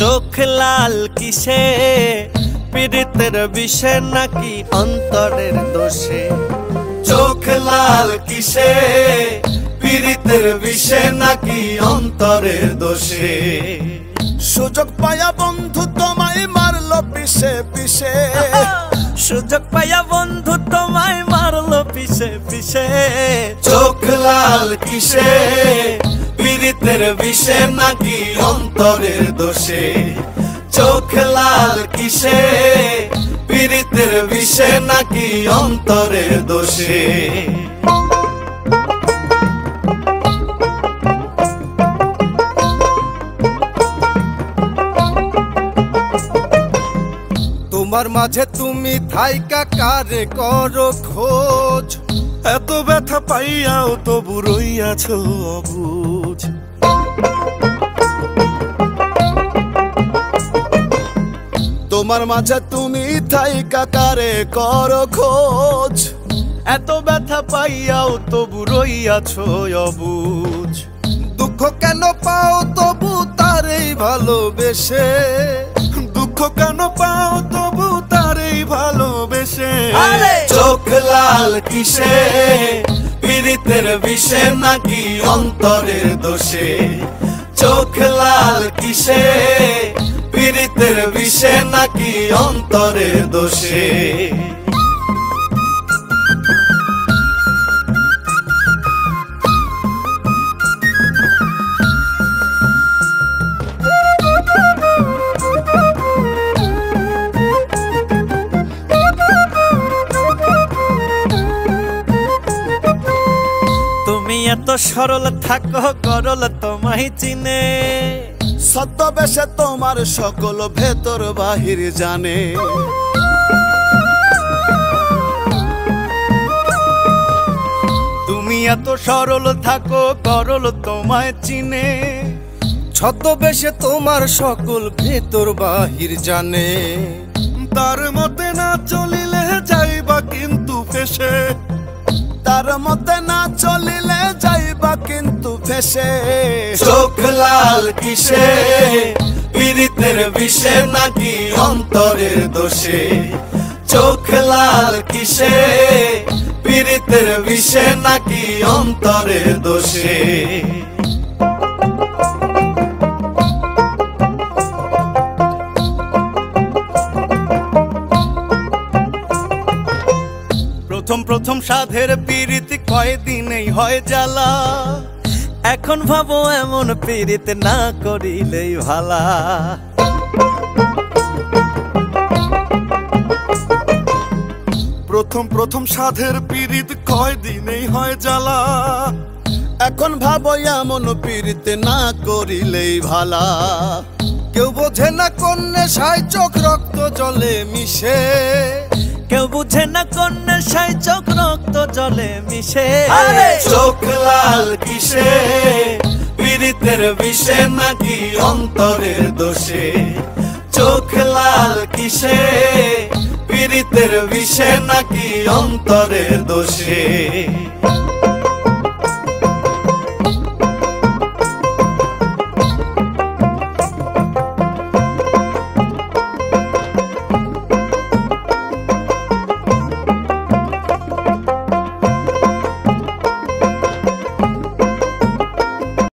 চোখ লাল কিসে? পীড়িতের বিষে নাকি অন্তরের দোষে? চোখ লাল কিসে? পীড়িতের বিষে নাকি অন্তরের দোষে? সুযোগ পায়া বন্ধু তোমায় মারলো পিছে পিছে সুযোগ পাইয়া বন্ধু তোমায় মারলো পিছে পিছে চোখ লাল কিসে? পীড়িতের বিষে নাকি অন্তরের দোষে? চোখ লাল কিসে? পীড়িতের বিষে নাকি অন্তরের দোষে? তোমার মাঝে তুমি থাইকা কারে করো খোঁজ? এত ব্যথা পাইয়াও তবু রইয়াছ অবুঝ। তোমার মাঝে তুমি থাইকা কারে করো খোঁজ। এত ব্যথা পাইয়াও তবু রইয়াছ অবুঝ। দুঃখ কেন পাও তবু তারেই ভালোবেসে? দুঃখ কেন পাও তবু তারেই ভালোবেসে? চোখ লাল কিসে? পীড়িতের বিষে নাকি অন্তরের দোষে? চোখ লাল কিসে? পীড়িতের বিষে নাকি অন্তরের দোষে? সরল থাকো গরল তোমায় চিনে। ছদ্মবেশে তোমার সকল ভেতর বাহির জানে। তুমি এত সরল থাকো গরল তোমায় চিনে। ছদ্মবেশে তোমার সকল ভেতর বাহির জানে। তার মতে না চলিলে যাইবা কিন্তু ফেসে। তার মতে ফেসে চোখ লাল কিসে? পীড়িতের বিষে নাকি অন্তরের দোষে? চোখ লাল কিসে? পীড়িতের বিষে নাকি অন্তরের দোষে? প্রথম প্রথম সাধের পীড়িত কয়দিনেই হয় জ্বালা। এখন ভাবো এমন পীড়িত না করিলেই ভালা। প্রথম প্রথম সাধের পীড়িত কয় দিনেই হয় জ্বালা। এখন ভাবো এমন পীড়িত না করিলেই ভালা। কেউ বোঝে না কন্যা সাই চোখ রক্ত জলে মিশে। কেউ বুঝে না কোন সাই চোখ রক্ত জলে মিশে। চোখ লাল কিসে? পীড়িতের বিষে নাকি অন্তরের দোষে? চোখ লাল কিসে? পীড়িতের বিষে নাকি অন্তরের দোষে?